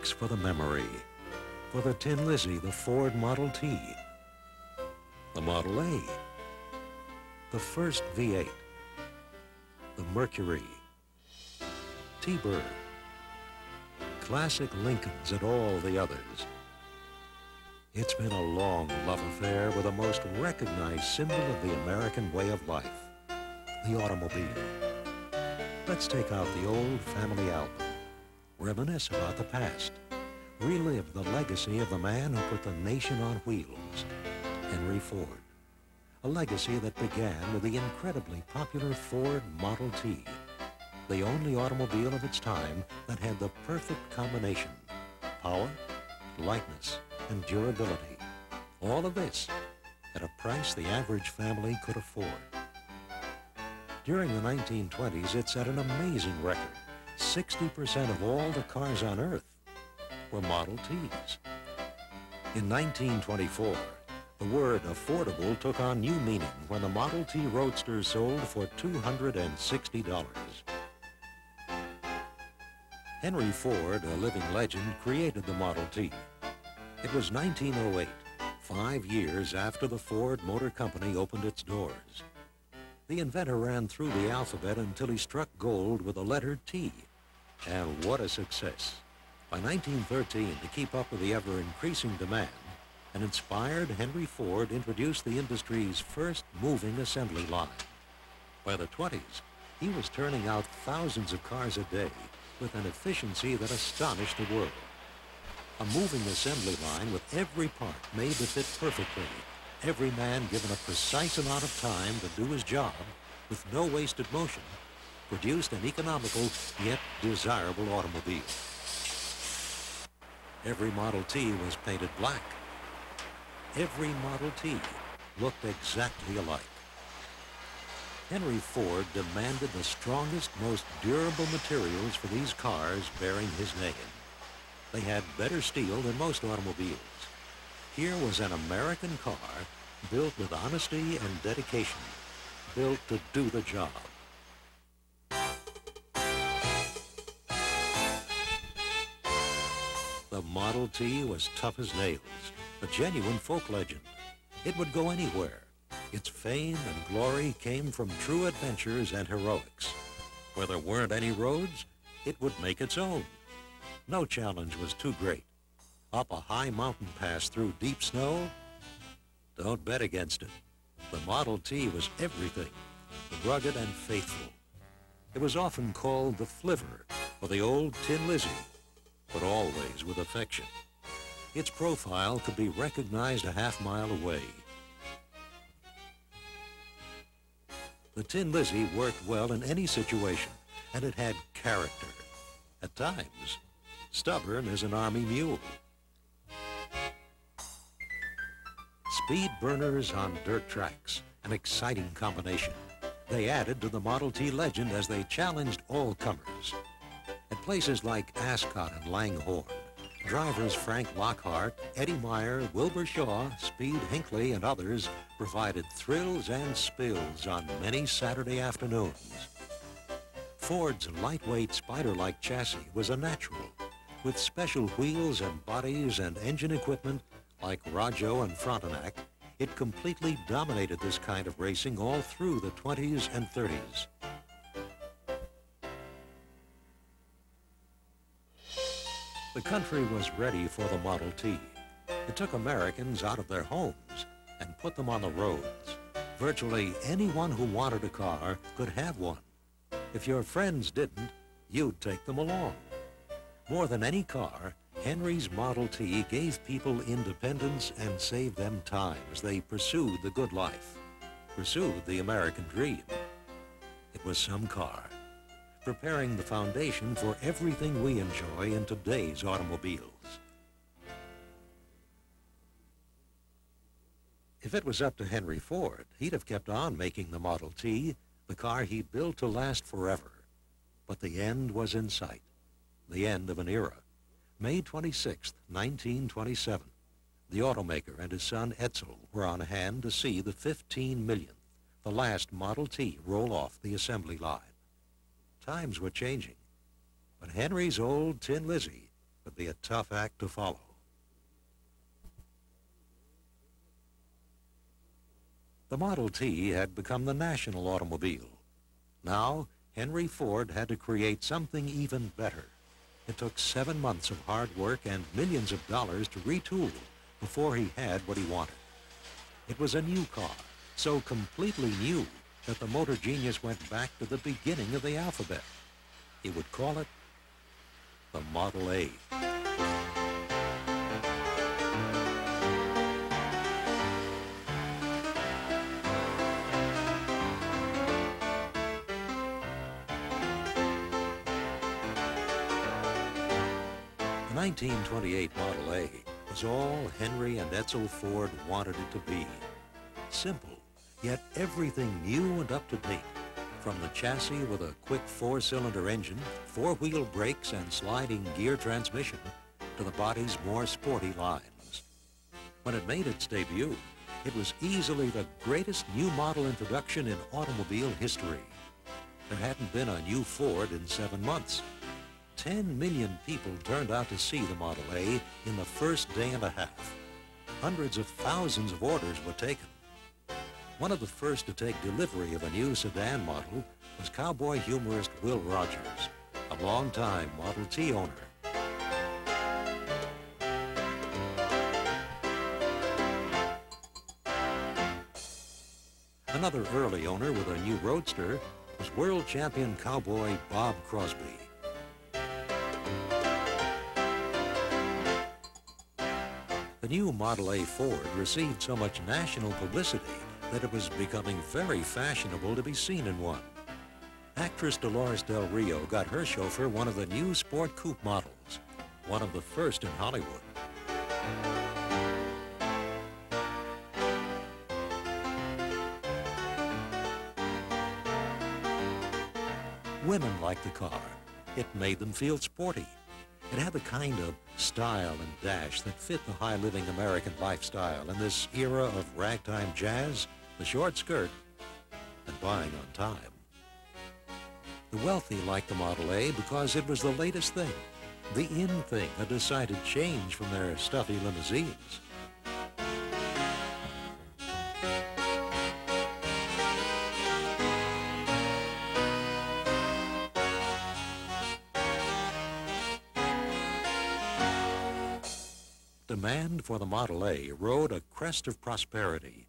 thanks for the memory. For the Tin Lizzie, the Ford Model T. The Model A. The first V8. The Mercury. T-Bird. Classic Lincolns and all the others. It's been a long love affair with the most recognized symbol of the American way of life, the automobile. Let's take out the old family album, reminisce about the past, relive the legacy of the man who put the nation on wheels, Henry Ford. A legacy that began with the incredibly popular Ford Model T, the only automobile of its time that had the perfect combination, power, lightness, and durability. All of this at a price the average family could afford. During the 1920s, it set an amazing record. 60% of all the cars on Earth were Model Ts. In 1924, the word affordable took on new meaning when the Model T Roadster sold for $260. Henry Ford, a living legend, created the Model T. It was 1908, five years after the Ford Motor Company opened its doors. The inventor ran through the alphabet until he struck gold with the letter T. And what a success. By 1913, to keep up with the ever-increasing demand, an inspired Henry Ford introduced the industry's first moving assembly line. By the 20s, he was turning out thousands of cars a day with an efficiency that astonished the world. A moving assembly line with every part made to fit perfectly. Every man given a precise amount of time to do his job with no wasted motion produced an economical yet desirable automobile. Every Model T was painted black. Every Model T looked exactly alike. Henry Ford demanded the strongest, most durable materials for these cars bearing his name. They had better steel than most automobiles. Here was an American car built with honesty and dedication, built to do the job. The Model T was tough as nails, a genuine folk legend. It would go anywhere. Its fame and glory came from true adventures and heroics. Where there weren't any roads, it would make its own. No challenge was too great. Up a high mountain pass through deep snow? Don't bet against it. The Model T was everything, rugged and faithful. It was often called the Flivver or the old Tin Lizzie, but always with affection. Its profile could be recognized a half mile away. The Tin Lizzie worked well in any situation, and it had character. At times, stubborn as an army mule. Speed burners on dirt tracks, an exciting combination. They added to the Model T legend as they challenged all comers. At places like Ascot and Langhorne, drivers Frank Lockhart, Eddie Meyer, Wilbur Shaw, Speed Hinckley, and others provided thrills and spills on many Saturday afternoons. Ford's lightweight spider-like chassis was a natural with special wheels and bodies and engine equipment like Rajo and Frontenac, it completely dominated this kind of racing all through the 20s and 30s. The country was ready for the Model T. It took Americans out of their homes and put them on the roads. Virtually anyone who wanted a car could have one. If your friends didn't, you'd take them along. More than any car, Henry's Model T gave people independence and saved them time as they pursued the good life, pursued the American dream. It was some car, preparing the foundation for everything we enjoy in today's automobiles. If it was up to Henry Ford, he'd have kept on making the Model T, the car he built to last forever. But the end was in sight the end of an era. May 26, 1927, the automaker and his son Edsel were on hand to see the 15 millionth, the last Model T roll off the assembly line. Times were changing, but Henry's old Tin Lizzie would be a tough act to follow. The Model T had become the national automobile. Now, Henry Ford had to create something even better. It took seven months of hard work and millions of dollars to retool before he had what he wanted. It was a new car, so completely new that the motor genius went back to the beginning of the alphabet. He would call it the Model A. The 1928 Model A was all Henry and Edsel Ford wanted it to be. Simple, yet everything new and up to date. From the chassis with a quick four-cylinder engine, four-wheel brakes, and sliding gear transmission, to the body's more sporty lines. When it made its debut, it was easily the greatest new model introduction in automobile history. There hadn't been a new Ford in seven months. 10 million people turned out to see the Model A in the first day and a half. Hundreds of thousands of orders were taken. One of the first to take delivery of a new sedan model was cowboy humorist Will Rogers, a longtime Model T owner. Another early owner with a new roadster was world champion cowboy Bob Crosby. The new Model A Ford received so much national publicity that it was becoming very fashionable to be seen in one. Actress Dolores Del Rio got her chauffeur one of the new Sport Coupe models, one of the first in Hollywood. Women liked the car. It made them feel sporty. It had the kind of style and dash that fit the high-living American lifestyle in this era of ragtime jazz, the short skirt, and buying on time. The wealthy liked the Model A because it was the latest thing, the in thing, a decided change from their stuffy limousines. Demand for the Model A rode a crest of prosperity.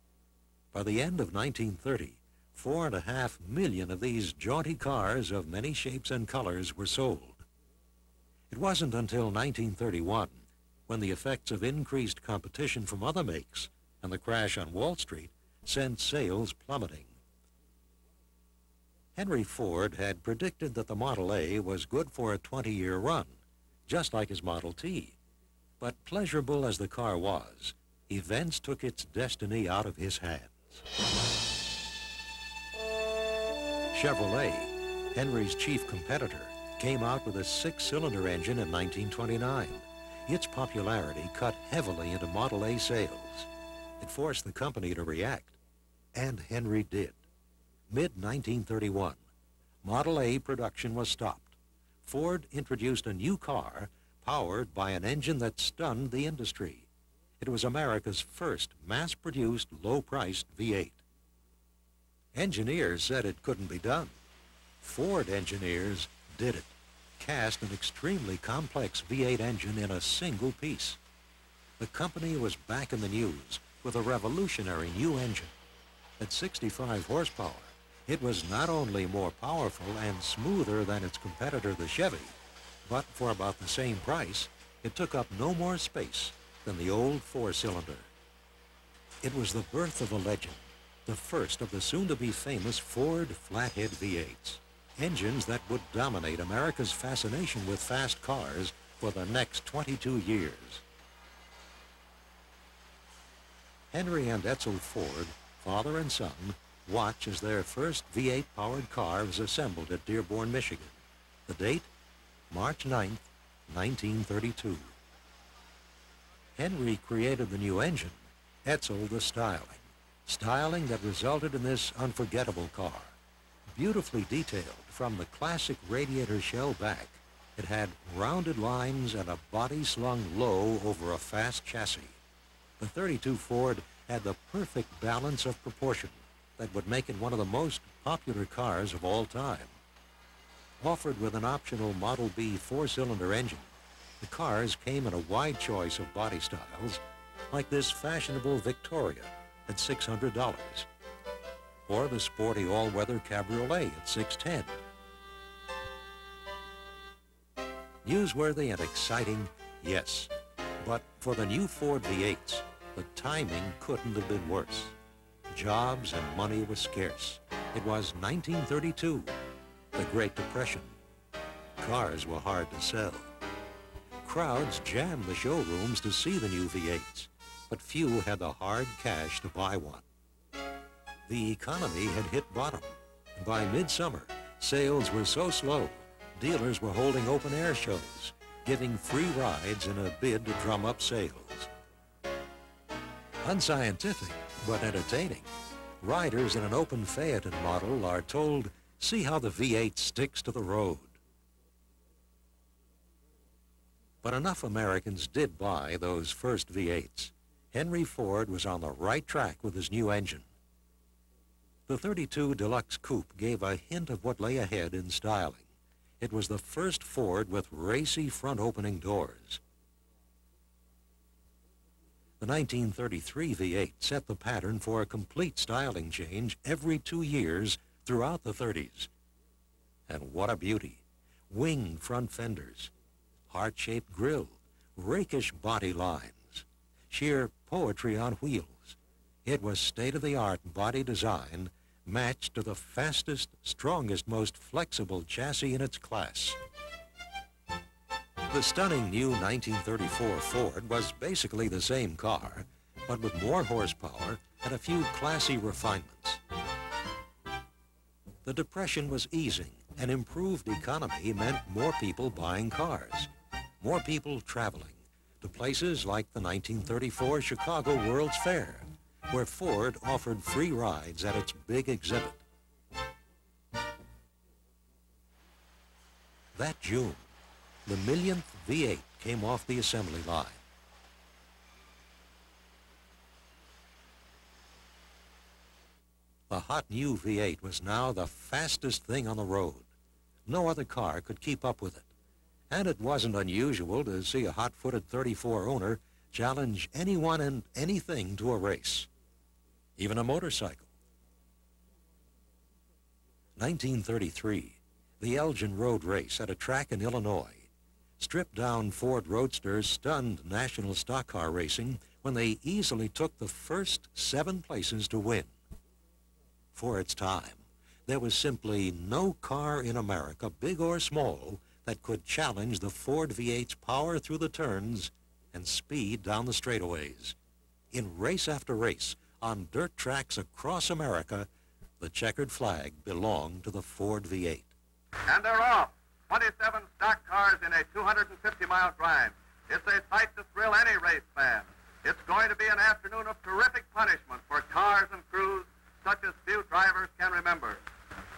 By the end of 1930, four and a half million of these jaunty cars of many shapes and colors were sold. It wasn't until 1931, when the effects of increased competition from other makes and the crash on Wall Street sent sales plummeting. Henry Ford had predicted that the Model A was good for a 20-year run, just like his Model T. But pleasurable as the car was, events took its destiny out of his hands. Chevrolet, Henry's chief competitor, came out with a six-cylinder engine in 1929. Its popularity cut heavily into Model A sales. It forced the company to react, and Henry did. Mid-1931, Model A production was stopped. Ford introduced a new car powered by an engine that stunned the industry. It was America's first mass-produced, low-priced V8. Engineers said it couldn't be done. Ford engineers did it, cast an extremely complex V8 engine in a single piece. The company was back in the news with a revolutionary new engine. At 65 horsepower, it was not only more powerful and smoother than its competitor, the Chevy, but for about the same price, it took up no more space than the old four-cylinder. It was the birth of a legend, the first of the soon-to-be famous Ford flathead V8s, engines that would dominate America's fascination with fast cars for the next 22 years. Henry and Edsel Ford, father and son, watch as their first V8-powered car is assembled at Dearborn, Michigan. The date, March 9, 1932. Henry created the new engine, Edsel the styling. Styling that resulted in this unforgettable car. Beautifully detailed from the classic radiator shell back It had rounded lines and a body slung low over a fast chassis. The 32 Ford had the perfect balance of proportion that would make it one of the most popular cars of all time. Offered with an optional Model B four-cylinder engine, the cars came in a wide choice of body styles, like this fashionable Victoria at $600, or the sporty all-weather Cabriolet at 610. Newsworthy and exciting, yes, but for the new Ford V8s, the timing couldn't have been worse. Jobs and money were scarce. It was 1932, the Great Depression. Cars were hard to sell. Crowds jammed the showrooms to see the new V8s, but few had the hard cash to buy one. The economy had hit bottom. and By midsummer, sales were so slow, dealers were holding open-air shows, giving free rides in a bid to drum up sales. Unscientific, but entertaining. Riders in an open Phaeton model are told, see how the V8 sticks to the road. But enough Americans did buy those first V8s. Henry Ford was on the right track with his new engine. The 32 Deluxe Coupe gave a hint of what lay ahead in styling. It was the first Ford with racy front opening doors. The 1933 V8 set the pattern for a complete styling change every two years throughout the 30s. And what a beauty. Winged front fenders, heart-shaped grille, rakish body lines, sheer poetry on wheels. It was state-of-the-art body design matched to the fastest, strongest, most flexible chassis in its class. The stunning new 1934 Ford was basically the same car, but with more horsepower and a few classy refinements. The Depression was easing, and improved economy meant more people buying cars, more people traveling to places like the 1934 Chicago World's Fair, where Ford offered free rides at its big exhibit. That June, the millionth V8 came off the assembly line. The hot new V8 was now the fastest thing on the road. No other car could keep up with it. And it wasn't unusual to see a hot-footed 34 owner challenge anyone and anything to a race, even a motorcycle. 1933, the Elgin Road Race at a track in Illinois stripped-down Ford Roadsters stunned national stock car racing when they easily took the first seven places to win. For its time, there was simply no car in America, big or small, that could challenge the Ford V8's power through the turns and speed down the straightaways. In race after race, on dirt tracks across America, the checkered flag belonged to the Ford V8. And they're off. 27 stock cars in a 250-mile drive. It's a sight to thrill any race fan. It's going to be an afternoon of terrific punishment for cars and crews such as few drivers can remember.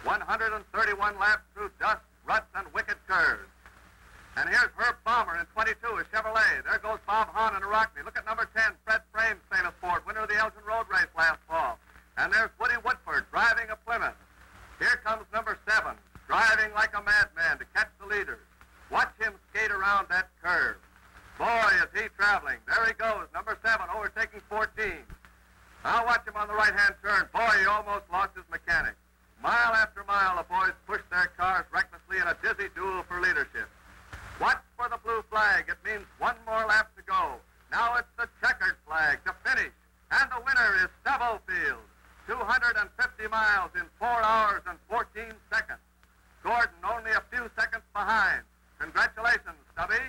131 laps through dust, ruts, and wicked curves. And here's Herb Balmer in 22, a Chevrolet. There goes Bob Hahn in a Rockne. Look at number 10, Fred Frames, famous Ford, winner of the Elgin Road Race last fall. And there's Woody Woodford driving a Plymouth. Here comes number 7, driving like a madman to catch the leaders. Watch him skate around that curve. Boy, is he traveling. There he goes, number seven, overtaking 14. Now watch him on the right-hand turn. Boy, he almost lost his mechanic. Mile after mile, the boys pushed their cars recklessly in a dizzy duel for leadership. Watch for the blue flag. It means one more lap to go. Now it's the checkered flag to finish. And the winner is Stubblefield. 250 miles in 4 hours and 14 seconds. Gordon only a few seconds behind. Congratulations, Stubby.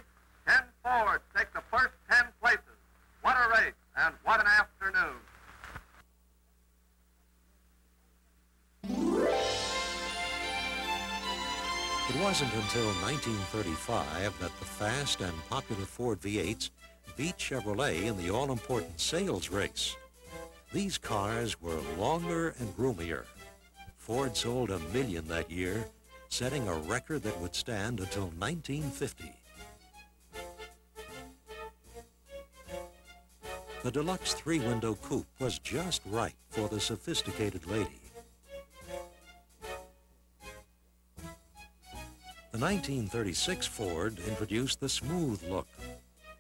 Ten Fords take the first ten places. What a race and what an afternoon. It wasn't until 1935 that the fast and popular Ford V8s beat Chevrolet in the all-important sales race. These cars were longer and roomier. Ford sold a million that year, setting a record that would stand until 1950. The deluxe three-window coupe was just right for the sophisticated lady. The 1936 Ford introduced the smooth look.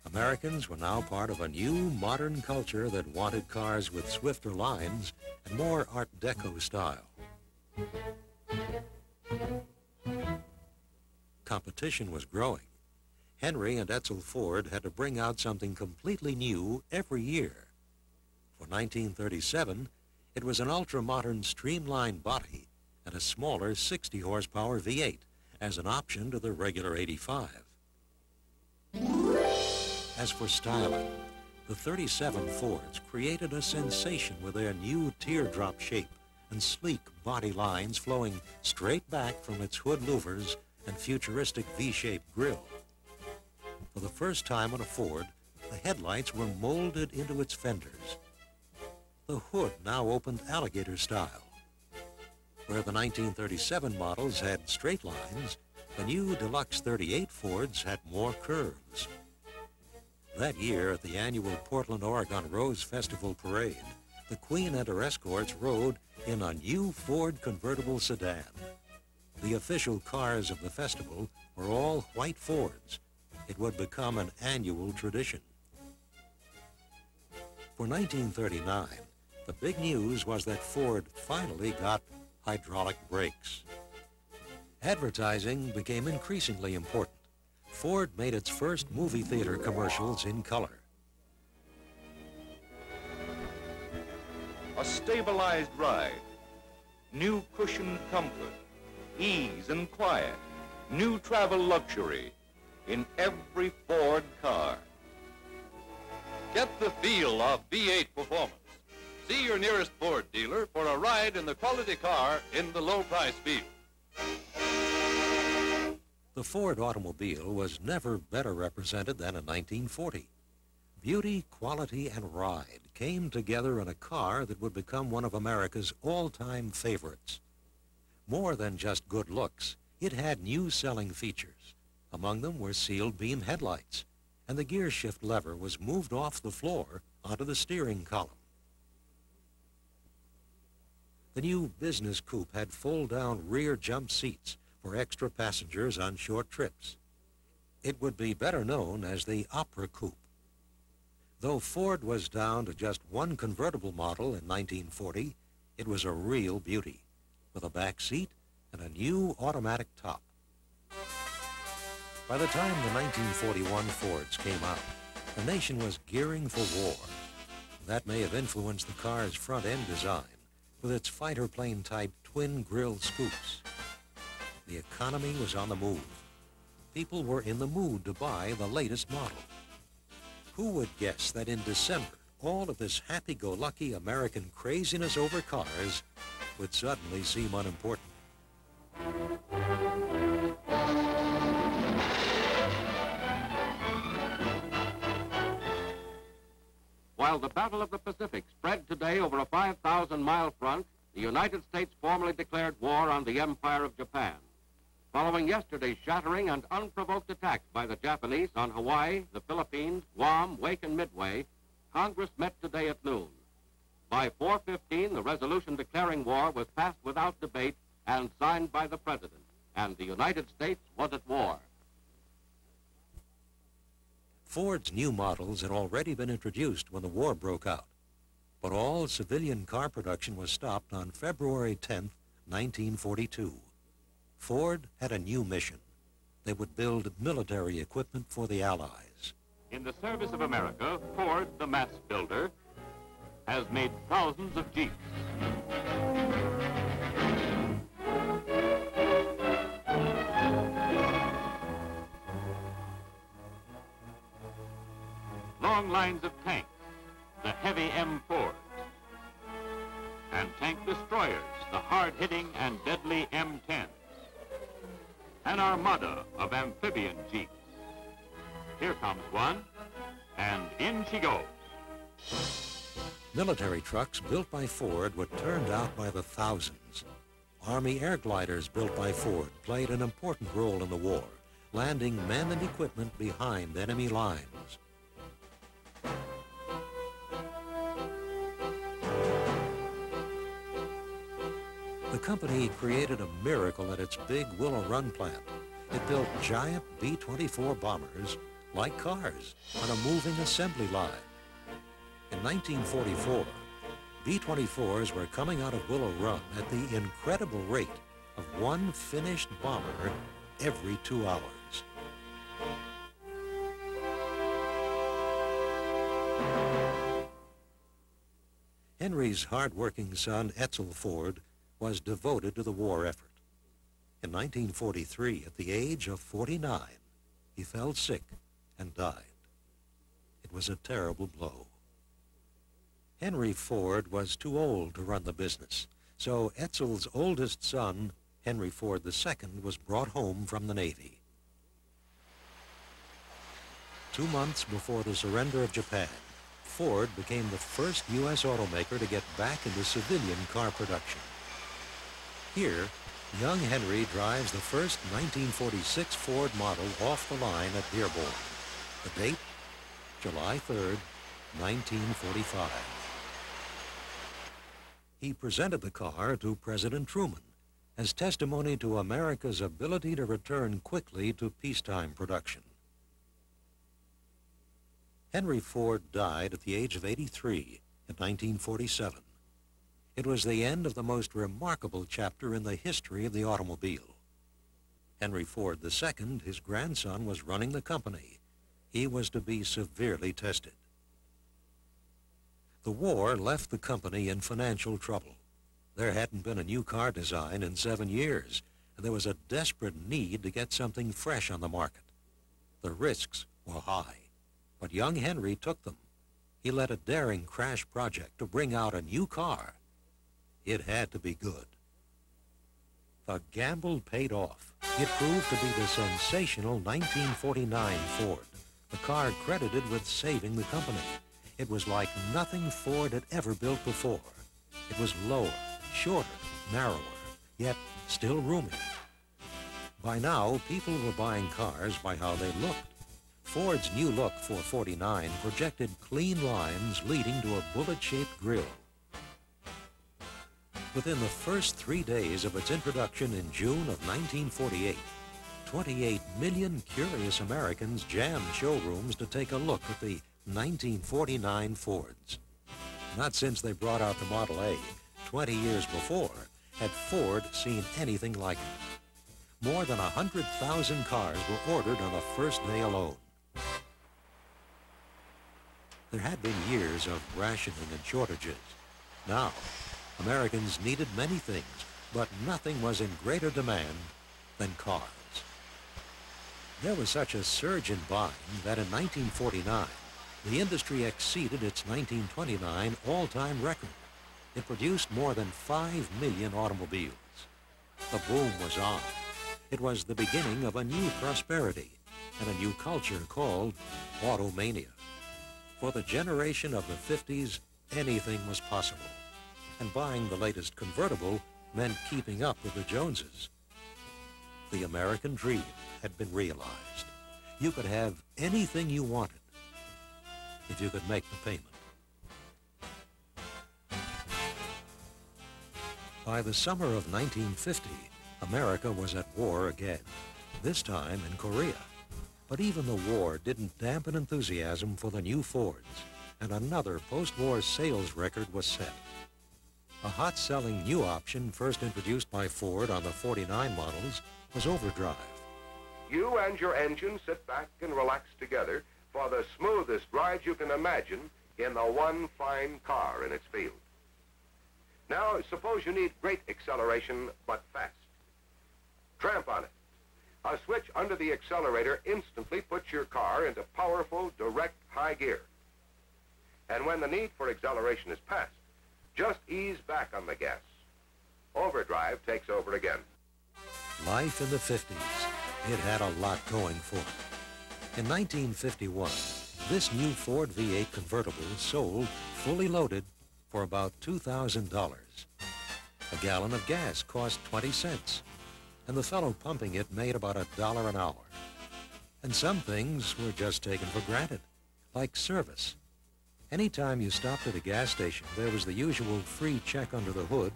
Americans were now part of a new modern culture that wanted cars with swifter lines and more Art Deco style. Competition was growing. Henry and Edsel Ford had to bring out something completely new every year. For 1937, it was an ultra-modern streamlined body and a smaller 60 horsepower V8 as an option to the regular 85. As for styling, the 37 Fords created a sensation with their new teardrop shape and sleek body lines flowing straight back from its hood louvers and futuristic V-shaped grille. For the first time on a Ford, the headlights were molded into its fenders. The hood now opened alligator style. Where the 1937 models had straight lines, the new Deluxe 38 Fords had more curves. That year at the annual Portland, Oregon Rose Festival Parade, the Queen and her escorts rode in a new Ford convertible sedan. The official cars of the festival were all white Fords. It would become an annual tradition. For 1939, the big news was that Ford finally got hydraulic brakes. Advertising became increasingly important. Ford made its first movie theater commercials in color. A stabilized ride, new cushioned comfort, ease and quiet, new travel luxury in every Ford car. Get the feel of V8 performance. See your nearest Ford dealer for a ride in the quality car in the low price field. The Ford automobile was never better represented than in 1940. Beauty, quality, and ride came together in a car that would become one of America's all-time favorites. More than just good looks, it had new selling features. Among them were sealed beam headlights, and the gear shift lever was moved off the floor onto the steering column. The new business coupe had fold-down rear jump seats for extra passengers on short trips. It would be better known as the Opera Coupe. Though Ford was down to just one convertible model in 1940, it was a real beauty, with a back seat and a new automatic top. By the time the 1941 Fords came out, the nation was gearing for war. That may have influenced the car's front-end design with its fighter plane type twin grill scoops. The economy was on the move. People were in the mood to buy the latest model. Who would guess that in December, all of this happy-go-lucky American craziness over cars would suddenly seem unimportant? While the Battle of the Pacific spread today over a 5,000-mile front, the United States formally declared war on the Empire of Japan. Following yesterday's shattering and unprovoked attacks by the Japanese on Hawaii, the Philippines, Guam, Wake, and Midway, Congress met today at noon. By 4.15, the resolution declaring war was passed without debate and signed by the President, and the United States was at war. Ford's new models had already been introduced when the war broke out, but all civilian car production was stopped on February 10, 1942. Ford had a new mission. They would build military equipment for the Allies. In the service of America, Ford, the mass builder, has made thousands of Jeeps. Long lines of tanks, the heavy M4s, and tank destroyers, the hard-hitting and deadly M10s. An armada of amphibian Jeeps. Here comes one, and in she goes. Military trucks built by Ford were turned out by the thousands. Army air gliders built by Ford played an important role in the war, landing men and equipment behind enemy lines. The company created a miracle at its big Willow Run plant. It built giant B-24 bombers like cars on a moving assembly line. In 1944, B-24s were coming out of Willow Run at the incredible rate of one finished bomber every two hours. Henry's hard-working son, Edsel Ford, was devoted to the war effort. In 1943, at the age of 49, he fell sick and died. It was a terrible blow. Henry Ford was too old to run the business, so Edsel's oldest son, Henry Ford II, was brought home from the Navy. Two months before the surrender of Japan, Ford became the first U.S. automaker to get back into civilian car production. Here, young Henry drives the first 1946 Ford model off the line at Dearborn. The date, July 3rd, 1945. He presented the car to President Truman as testimony to America's ability to return quickly to peacetime production. Henry Ford died at the age of 83 in 1947. It was the end of the most remarkable chapter in the history of the automobile. Henry Ford II, his grandson, was running the company. He was to be severely tested. The war left the company in financial trouble. There hadn't been a new car design in seven years, and there was a desperate need to get something fresh on the market. The risks were high. But young Henry took them. He led a daring crash project to bring out a new car. It had to be good. The gamble paid off. It proved to be the sensational 1949 Ford, the car credited with saving the company. It was like nothing Ford had ever built before. It was lower, shorter, narrower, yet still roomy. By now, people were buying cars by how they looked. Ford's new look for 49 projected clean lines leading to a bullet-shaped grille. Within the first three days of its introduction in June of 1948, 28 million curious Americans jammed showrooms to take a look at the 1949 Fords. Not since they brought out the Model A 20 years before had Ford seen anything like it. More than 100,000 cars were ordered on the first day alone. There had been years of rationing and shortages. Now, Americans needed many things, but nothing was in greater demand than cars. There was such a surge in buying that in 1949, the industry exceeded its 1929 all-time record. It produced more than 5 million automobiles. The boom was on. It was the beginning of a new prosperity and a new culture called automania. For the generation of the 50s, anything was possible. And buying the latest convertible meant keeping up with the Joneses. The American dream had been realized. You could have anything you wanted if you could make the payment. By the summer of 1950, America was at war again, this time in Korea. But even the war didn't dampen enthusiasm for the new Fords, and another post-war sales record was set. A hot-selling new option first introduced by Ford on the 49 models was overdrive. You and your engine sit back and relax together for the smoothest ride you can imagine in the one fine car in its field. Now, suppose you need great acceleration, but fast. Tramp on it. A switch under the accelerator instantly puts your car into powerful, direct high gear. And when the need for acceleration is past, just ease back on the gas. Overdrive takes over again. Life in the 50s. It had a lot going for it. In 1951, this new Ford V8 convertible sold fully loaded for about $2,000. A gallon of gas cost 20 cents, and the fellow pumping it made about a dollar an hour. And some things were just taken for granted, like service. Anytime you stopped at a gas station, there was the usual free check under the hood,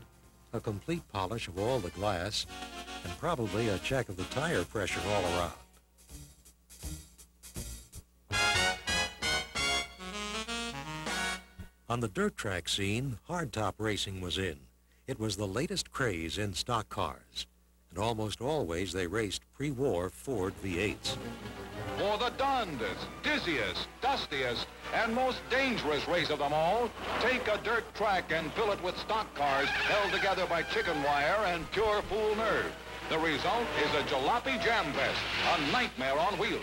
a complete polish of all the glass, and probably a check of the tire pressure all around. On the dirt track scene, hardtop racing was in. It was the latest craze in stock cars, and almost always they raced pre-war Ford V8s. For the darndest, dizziest, dustiest, and most dangerous race of them all, take a dirt track and fill it with stock cars held together by chicken wire and pure fool nerve. The result is a jalopy jam fest, a nightmare on wheels.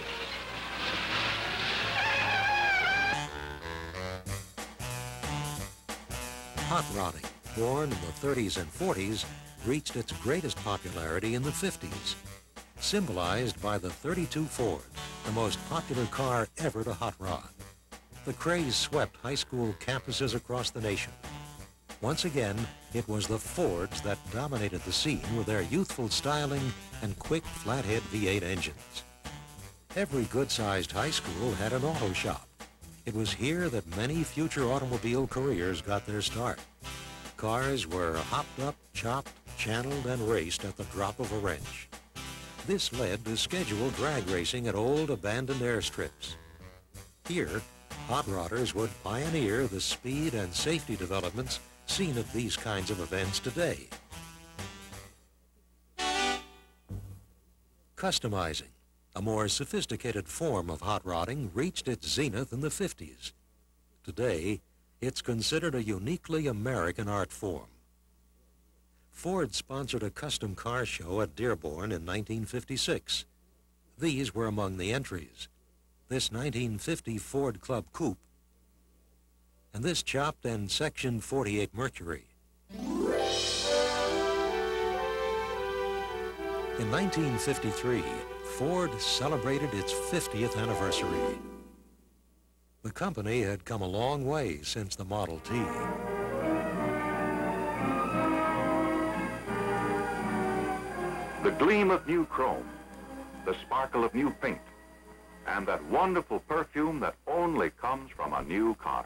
Hot rodding, born in the 30s and 40s, reached its greatest popularity in the 50s, symbolized by the 32 Ford, the most popular car ever to hot rod. The craze swept high school campuses across the nation. Once again, it was the Fords that dominated the scene with their youthful styling and quick flathead V8 engines. Every good-sized high school had an auto shop. It was here that many future automobile careers got their start. Cars were hopped up, chopped, channeled, and raced at the drop of a wrench. This led to scheduled drag racing at old abandoned airstrips. Here, hot rodders would pioneer the speed and safety developments seen at these kinds of events today. Customizing, a more sophisticated form of hot rodding, reached its zenith in the 50s. Today, it's considered a uniquely American art form. Ford sponsored a custom car show at Dearborn in 1956. These were among the entries. This 1950 Ford Club Coupe and this chopped and sectioned 48 Mercury. In 1953, Ford celebrated its 50th anniversary. The company had come a long way since the Model T. The gleam of new chrome, the sparkle of new paint, and that wonderful perfume that only comes from a new car.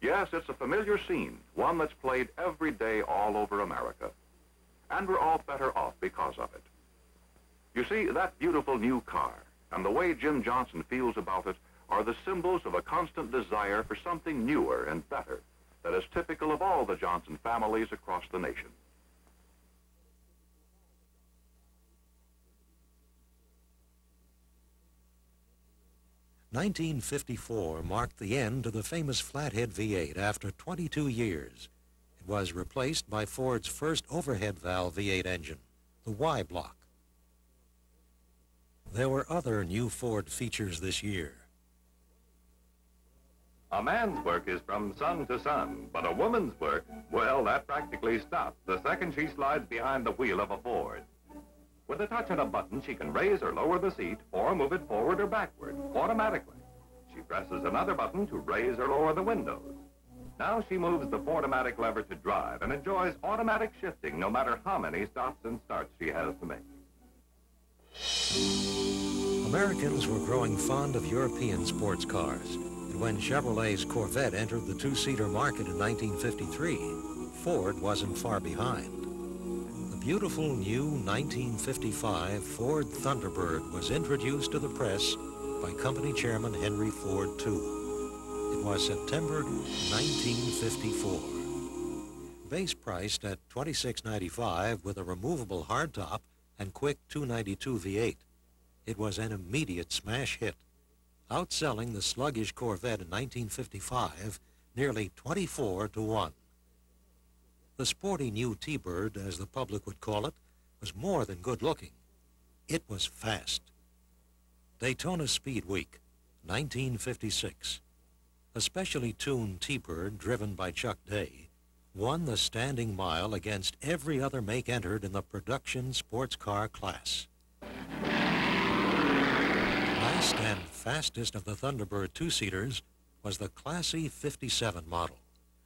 Yes, it's a familiar scene, one that's played every day all over America. And we're all better off because of it. You see, that beautiful new car and the way Jim Johnson feels about it are the symbols of a constant desire for something newer and better that is typical of all the Johnson families across the nation. 1954 marked the end to the famous Flathead V8 after 22 years. It was replaced by Ford's first overhead valve V8 engine, the Y block. There were other new Ford features this year. A man's work is from sun to sun, but a woman's work, well, that practically stops the second she slides behind the wheel of a Ford. With a touch of a button, she can raise or lower the seat or move it forward or backward automatically. She presses another button to raise or lower the windows. Now she moves the automatic lever to drive and enjoys automatic shifting no matter how many stops and starts she has to make. Americans were growing fond of European sports cars, and when Chevrolet's Corvette entered the two-seater market in 1953, Ford wasn't far behind beautiful new 1955 Ford Thunderbird was introduced to the press by company chairman Henry Ford II. It was September 1954. Base priced at $26.95 with a removable hardtop and quick 292 V8, it was an immediate smash hit, outselling the sluggish Corvette in 1955 nearly 24 to 1. The sporty new T-Bird, as the public would call it, was more than good looking. It was fast. Daytona Speed Week, 1956. A specially tuned T-Bird driven by Chuck Daigh won the standing mile against every other make entered in the production sports car class. Last and fastest of the Thunderbird two-seaters was the classy 57 model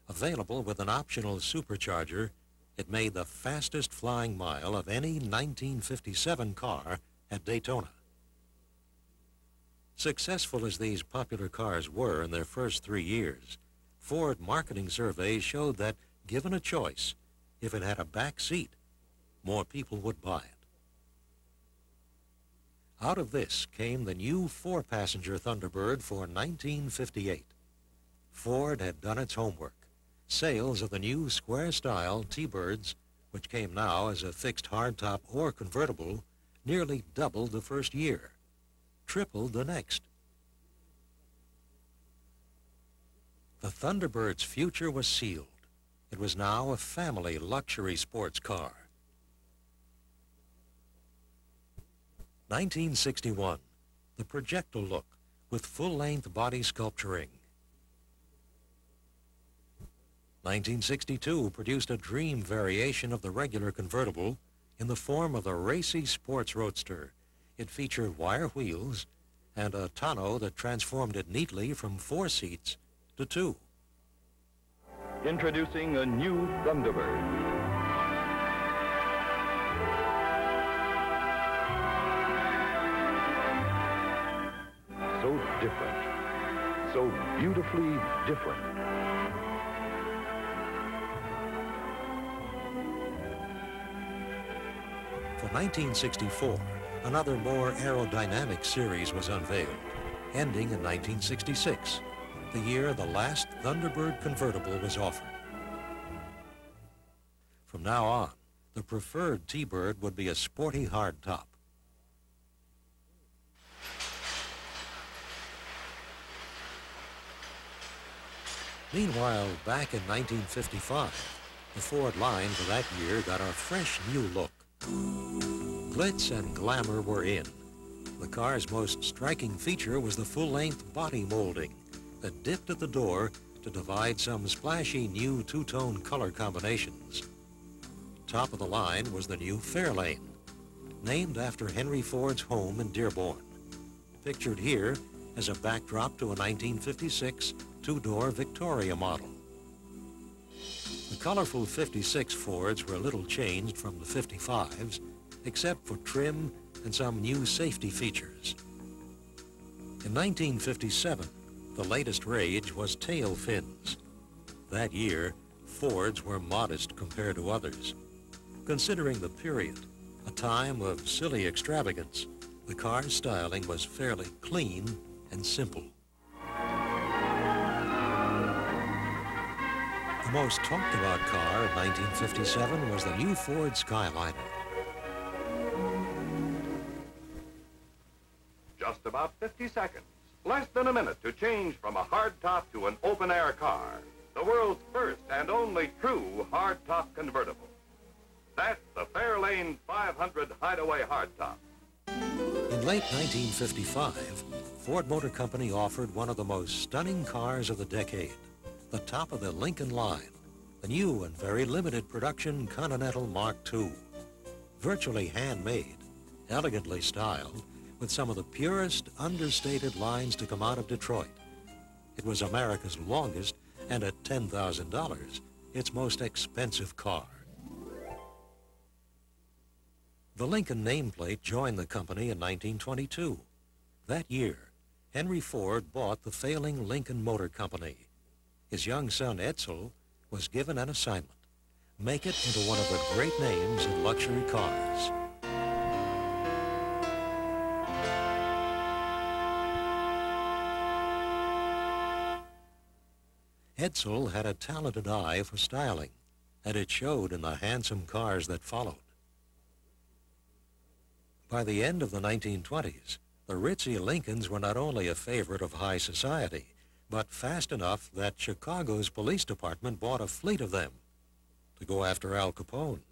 available with an optional supercharger it made the fastest flying mile of any 1957 car at Daytona. Successful as these popular cars were in their first three years, Ford marketing surveys showed that, given a choice, if it had a back seat, more people would buy it. Out of this came the new four-passenger Thunderbird for 1958. Ford had done its homework. Sales of the new square-style T-Birds, which came now as a fixed hardtop or convertible, nearly doubled the first year, tripled the next. The Thunderbird's future was sealed. It was now a family luxury sports car. 1961, the projectile look with full-length body sculpturing. 1962 produced a dream variation of the regular convertible in the form of the racy sports roadster. It featured wire wheels and a tonneau that transformed it neatly from four seats to two. Introducing a new Thunderbird. So different. So beautifully different. For 1964, another more aerodynamic series was unveiled, ending in 1966, the year the last Thunderbird convertible was offered. From now on, the preferred T-Bird would be a sporty hardtop. Meanwhile, back in 1955, the Ford line for that year got a fresh new look. Glitz and glamour were in. The car's most striking feature was the full-length body molding that dipped at the door to divide some splashy new two-tone color combinations. Top of the line was the new Fairlane, named after Henry Ford's home in Dearborn. Pictured here as a backdrop to a 1956 two-door Victoria model. The colorful 56 Fords were a little changed from the 55s, except for trim and some new safety features. In 1957, the latest rage was tail fins. That year, Fords were modest compared to others. Considering the period, a time of silly extravagance, the car's styling was fairly clean and simple. The most talked about car of 1957 was the new Ford Skyliner. Just about 50 seconds, less than a minute to change from a hardtop to an open-air car. The world's first and only true hardtop convertible. That's the Fairlane 500 Hideaway Hardtop. In late 1955, Ford Motor Company offered one of the most stunning cars of the decade, the top of the Lincoln line, the new and very limited production Continental Mark II. Virtually handmade, elegantly styled, with some of the purest, understated lines to come out of Detroit. It was America's longest, and at $10,000, its most expensive car. The Lincoln nameplate joined the company in 1922. That year, Henry Ford bought the failing Lincoln Motor Company. His young son, Edsel, was given an assignment. Make it into one of the great names in luxury cars. Edsel had a talented eye for styling, and it showed in the handsome cars that followed. By the end of the 1920s, the ritzy Lincolns were not only a favorite of high society, but fast enough that Chicago's police department bought a fleet of them to go after Al Capone.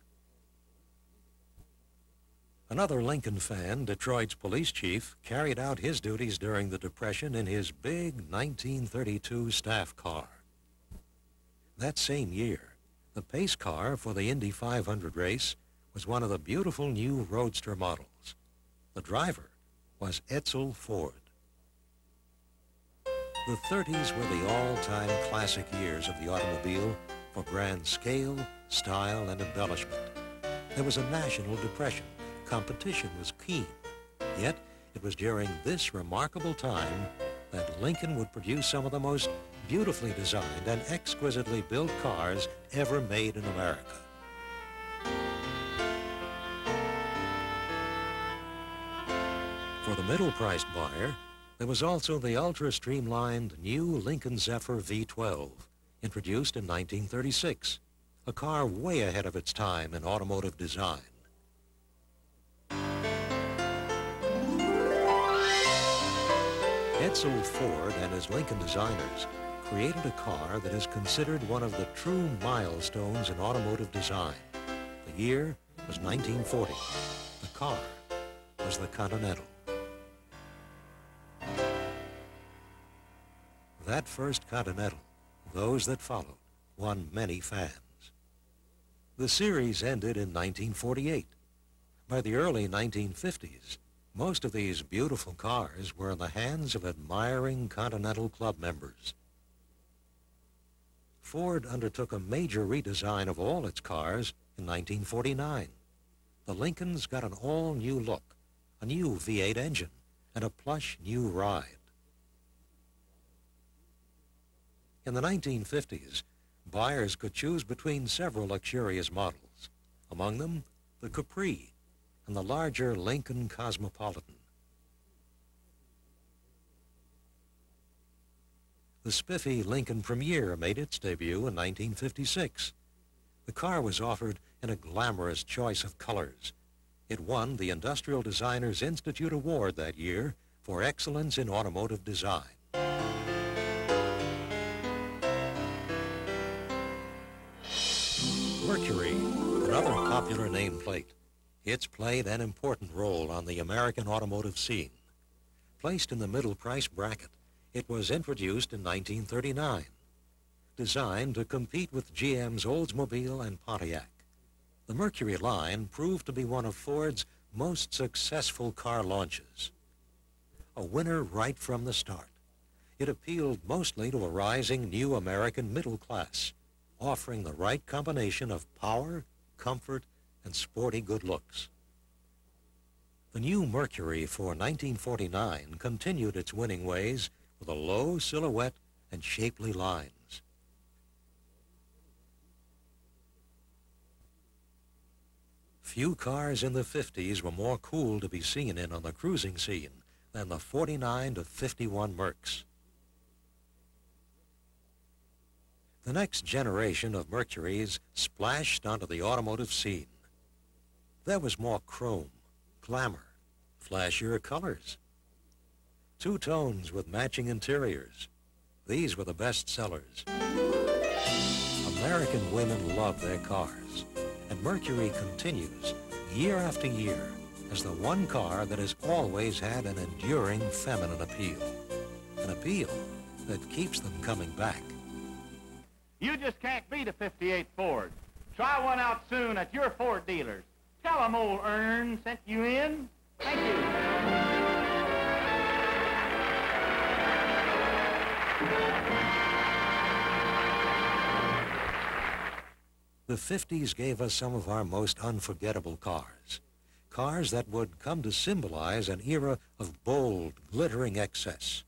Another Lincoln fan, Detroit's police chief, carried out his duties during the Depression in his big 1932 staff car. That same year, the pace car for the Indy 500 race was one of the beautiful new roadster models. The driver was Edsel Ford. The 30s were the all-time classic years of the automobile for grand scale, style, and embellishment. There was a national depression. Competition was keen. Yet, it was during this remarkable time that Lincoln would produce some of the most beautifully designed and exquisitely built cars ever made in America. For the middle-priced buyer, there was also the ultra-streamlined new Lincoln Zephyr V12, introduced in 1936, a car way ahead of its time in automotive design. Edsel Ford and his Lincoln designers created a car that is considered one of the true milestones in automotive design. The year was 1940. The car was the Continental. That first Continental, those that followed, won many fans. The series ended in 1948. By the early 1950s, most of these beautiful cars were in the hands of admiring Continental Club members. Ford undertook a major redesign of all its cars in 1949. The Lincolns got an all-new look, a new V8 engine, and a plush new ride. In the 1950s, buyers could choose between several luxurious models, among them the Capri and the larger Lincoln Cosmopolitan. The spiffy Lincoln Premier made its debut in 1956. The car was offered in a glamorous choice of colors. It won the Industrial Designers Institute Award that year for excellence in automotive design. Mercury, another popular nameplate. It's played an important role on the American automotive scene. Placed in the middle price bracket, it was introduced in 1939. Designed to compete with GM's Oldsmobile and Pontiac. The Mercury line proved to be one of Ford's most successful car launches. A winner right from the start. It appealed mostly to a rising new American middle class, offering the right combination of power, comfort, and sporty good looks. The new Mercury for 1949 continued its winning ways with a low silhouette and shapely lines. Few cars in the 50s were more cool to be seen in on the cruising scene than the 49 to 51 Mercs. The next generation of Mercuries splashed onto the automotive scene. There was more chrome, glamour, flashier colors. Two tones with matching interiors. These were the best sellers. American women love their cars, and Mercury continues year after year as the one car that has always had an enduring feminine appeal. An appeal that keeps them coming back. You just can't beat a 58 Ford. Try one out soon at your Ford dealers. Tell 'em old Ern sent you in. Thank you. The 50s gave us some of our most unforgettable cars. Cars that would come to symbolize an era of bold, glittering excess.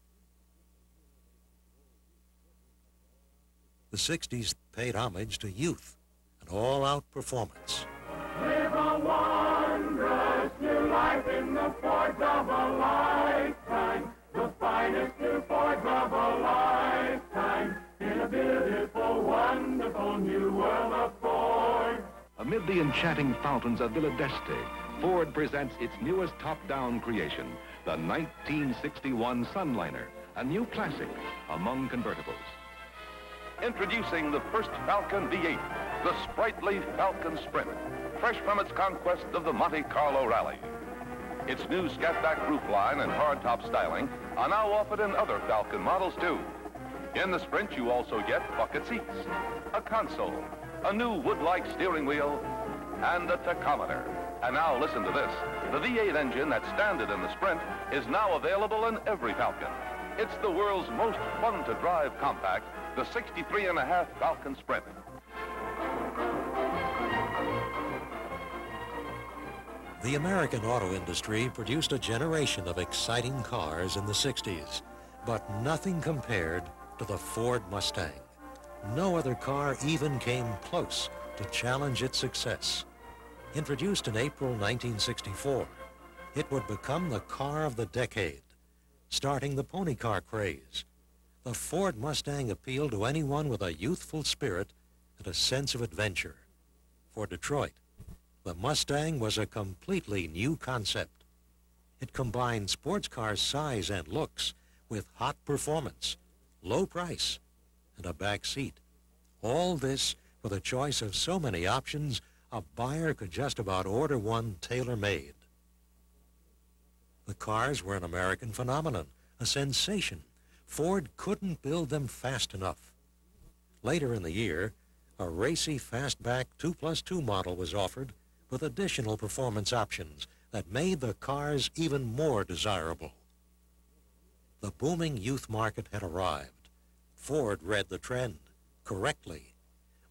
The 60s paid homage to youth and all-out performance. Live a wondrous new life in the Fords of a lifetime. Wonderful new world of Ford. Amid the enchanting fountains of Villa d'Este, Ford presents its newest top-down creation, the 1961 Sunliner, a new classic among convertibles. Introducing the first Falcon V8, the sprightly Falcon Sprint, fresh from its conquest of the Monte Carlo Rally. Its new scat-back roofline and hardtop styling are now offered in other Falcon models too. In the Sprint, you also get bucket seats, a console, a new wood-like steering wheel, and a tachometer. And now listen to this. The V8 engine that's standard in the Sprint is now available in every Falcon. It's the world's most fun-to-drive compact, the 63.5 Falcon Sprint. The American auto industry produced a generation of exciting cars in the 60s, but nothing compared to the Ford Mustang. No other car even came close to challenge its success. Introduced in April 1964, it would become the car of the decade, starting the pony car craze. The Ford Mustang appealed to anyone with a youthful spirit and a sense of adventure. For Detroit, the Mustang was a completely new concept. It combined sports car size and looks with hot performance, low price, and a back seat. All this with a choice of so many options, a buyer could just about order one tailor-made. The cars were an American phenomenon, a sensation. Ford couldn't build them fast enough. Later in the year, a racy fastback 2 plus 2 model was offered with additional performance options that made the cars even more desirable. The booming youth market had arrived. Ford read the trend correctly.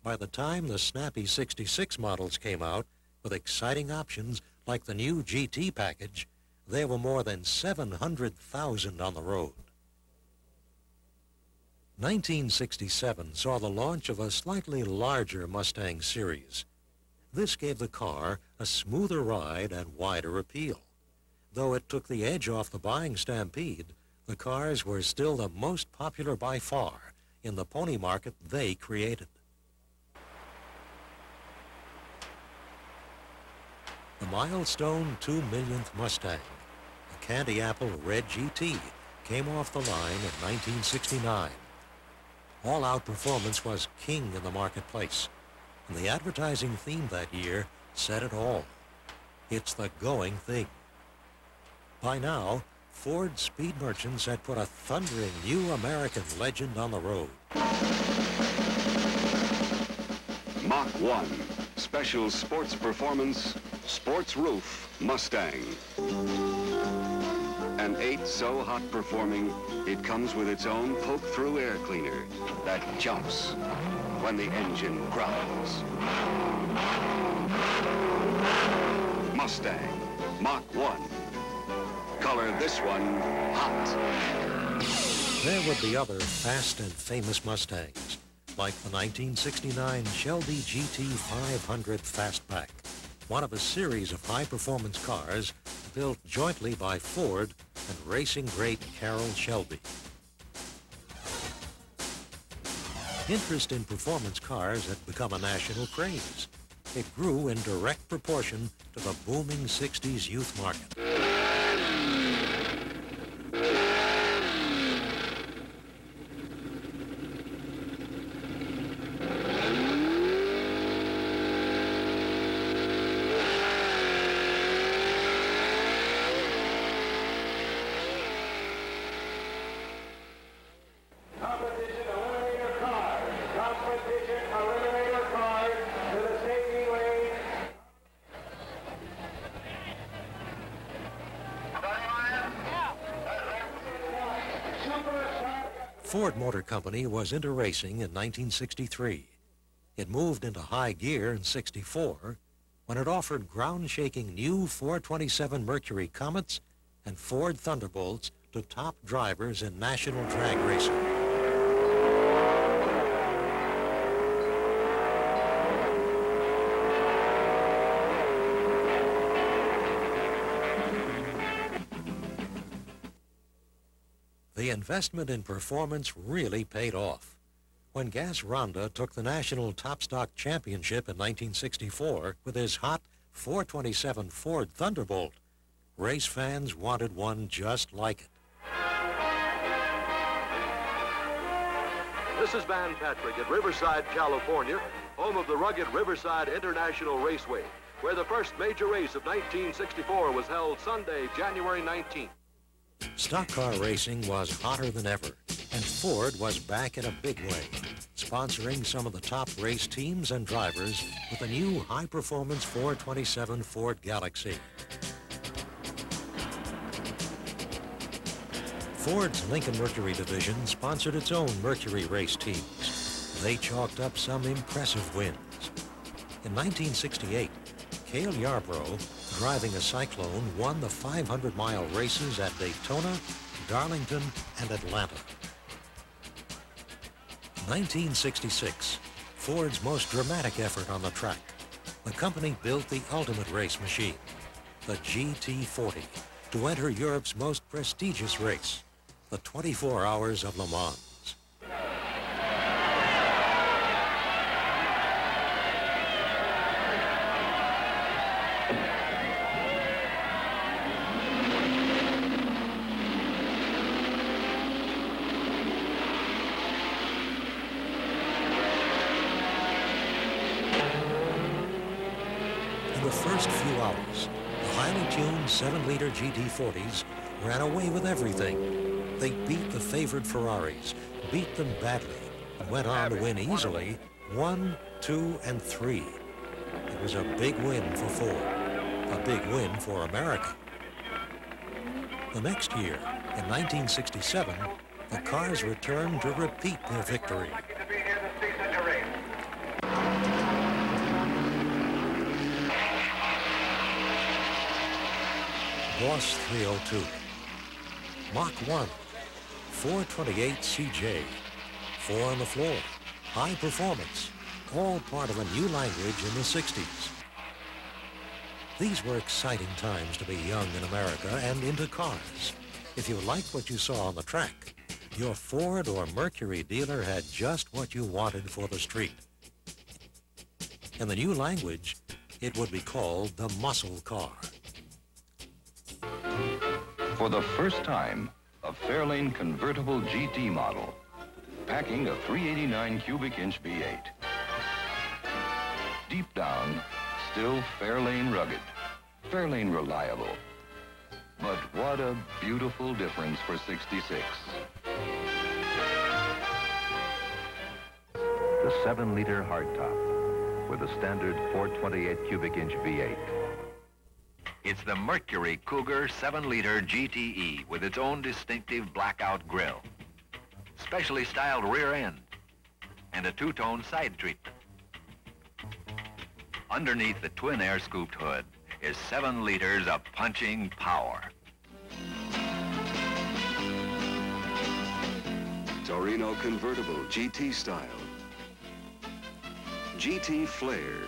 By the time the snappy 66 models came out with exciting options like the new GT package, there were more than 700,000 on the road. 1967 saw the launch of a slightly larger Mustang series. This gave the car a smoother ride and wider appeal. Though it took the edge off the buying stampede, the cars were still the most popular by far in the pony market they created. The milestone 2 millionth Mustang, a Candy Apple Red GT, came off the line in 1969. All-out performance was king in the marketplace, and the advertising theme that year said it all. It's the going thing. By now, Ford Speed Merchants had put a thundering new American legend on the road. Mach 1, special sports performance, sports roof Mustang. An 8 so hot performing, it comes with its own poke-through air cleaner that jumps when the engine growls. Mustang, Mach 1. Color this one hot. There would be other fast and famous Mustangs, like the 1969 Shelby GT 500 Fastback, one of a series of high-performance cars built jointly by Ford and racing great Carroll Shelby. Interest in performance cars had become a national craze. It grew in direct proportion to the booming 60s youth market. Competition eliminator car. Competition eliminator car to the safety lane. Ford Motor Company was into racing in 1963. It moved into high gear in 64 when it offered ground-shaking new 427 Mercury Comets and Ford Thunderbolts to top drivers in national drag racing. Investment in performance really paid off. When Gas Ronda took the National Top Stock Championship in 1964 with his hot 427 Ford Thunderbolt, race fans wanted one just like it. This is Van Patrick at Riverside, California, home of the rugged Riverside International Raceway, where the first major race of 1964 was held Sunday, January 19th. Stock car racing was hotter than ever, and Ford was back in a big way, sponsoring some of the top race teams and drivers with the new high-performance 427 Ford Galaxie. Ford's Lincoln Mercury division sponsored its own Mercury race teams. They chalked up some impressive wins. In 1968, Cale Yarborough, driving a Cyclone, won the 500-mile races at Daytona, Darlington, and Atlanta. 1966, Ford's most dramatic effort on the track. The company built the ultimate race machine, the GT40, to enter Europe's most prestigious race, the 24 Hours of Le Mans. In the first few hours, the highly tuned 7-liter GT40s ran away with everything. They beat the favored Ferraris, beat them badly, and went on to win easily one, two, and three. It was a big win for Ford, a big win for America. The next year, in 1967, the cars returned to repeat their victory. Boss 302, Mach 1, 428 CJ, 4 on the floor, high performance, all part of a new language in the 60s. These were exciting times to be young in America and into cars. If you liked what you saw on the track, your Ford or Mercury dealer had just what you wanted for the street. In the new language, it would be called the muscle car. For the first time, a Fairlane convertible GT model, packing a 389 cubic inch V8. Deep down, still Fairlane rugged, Fairlane reliable. But what a beautiful difference for 66. The 7-liter hardtop with a standard 428 cubic inch V8. It's the Mercury Cougar 7-liter GTE with its own distinctive blackout grille, specially styled rear end, and a two-tone side treatment. Underneath the twin air-scooped hood is 7 liters of punching power. Torino convertible GT style. GT Flair,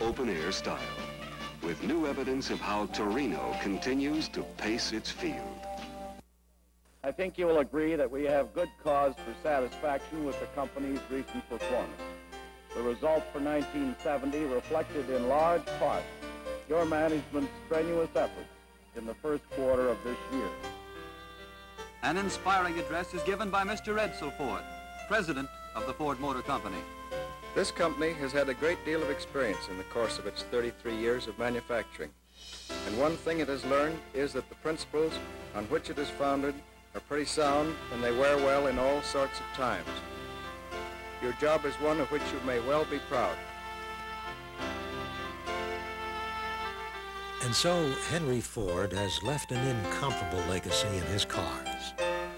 open air style, with new evidence of how Torino continues to pace its field. I think you will agree that we have good cause for satisfaction with the company's recent performance. The result for 1970 reflected in large part your management's strenuous efforts in the first quarter of this year. An inspiring address is given by Mr. Edsel Ford, president of the Ford Motor Company. This company has had a great deal of experience in the course of its 33 years of manufacturing. And one thing it has learned is that the principles on which it is founded are pretty sound and they wear well in all sorts of times. Your job is one of which you may well be proud. And so Henry Ford has left an incomparable legacy in his cars.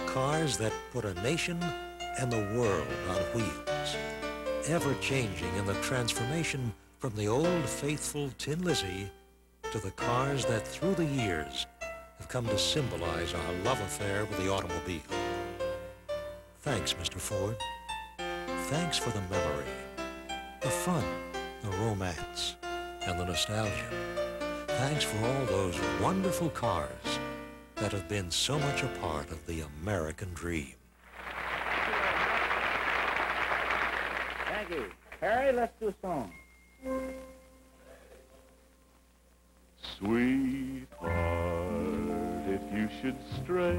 Cars that put a nation and the world on wheels. Ever changing in the transformation from the old faithful Tin Lizzie to the cars that through the years have come to symbolize our love affair with the automobile. Thanks, Mr. Ford. Thanks for the memory, the fun, the romance, and the nostalgia. Thanks for all those wonderful cars that have been so much a part of the American dream. Harry, let's do a song. Sweetheart, if you should stray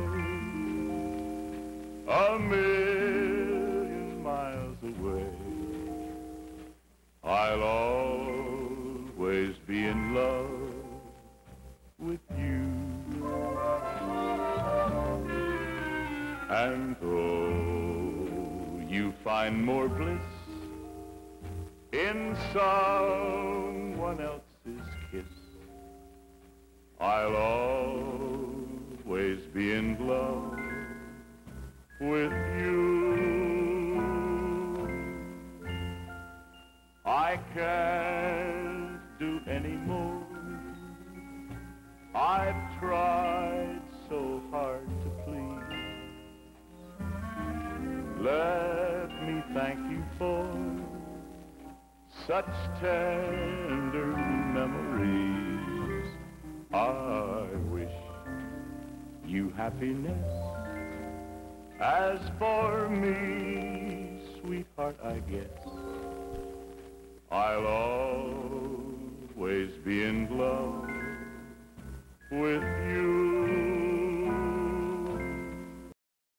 a million miles away, I'll always be in love with you. And though you find more bliss in someone else's kiss, I'll always be in love with you. I can't do any more I've tried so hard to please. Let me thank you for such tender memories. I wish you happiness. As for me, sweetheart, I guess I'll always be in love with you.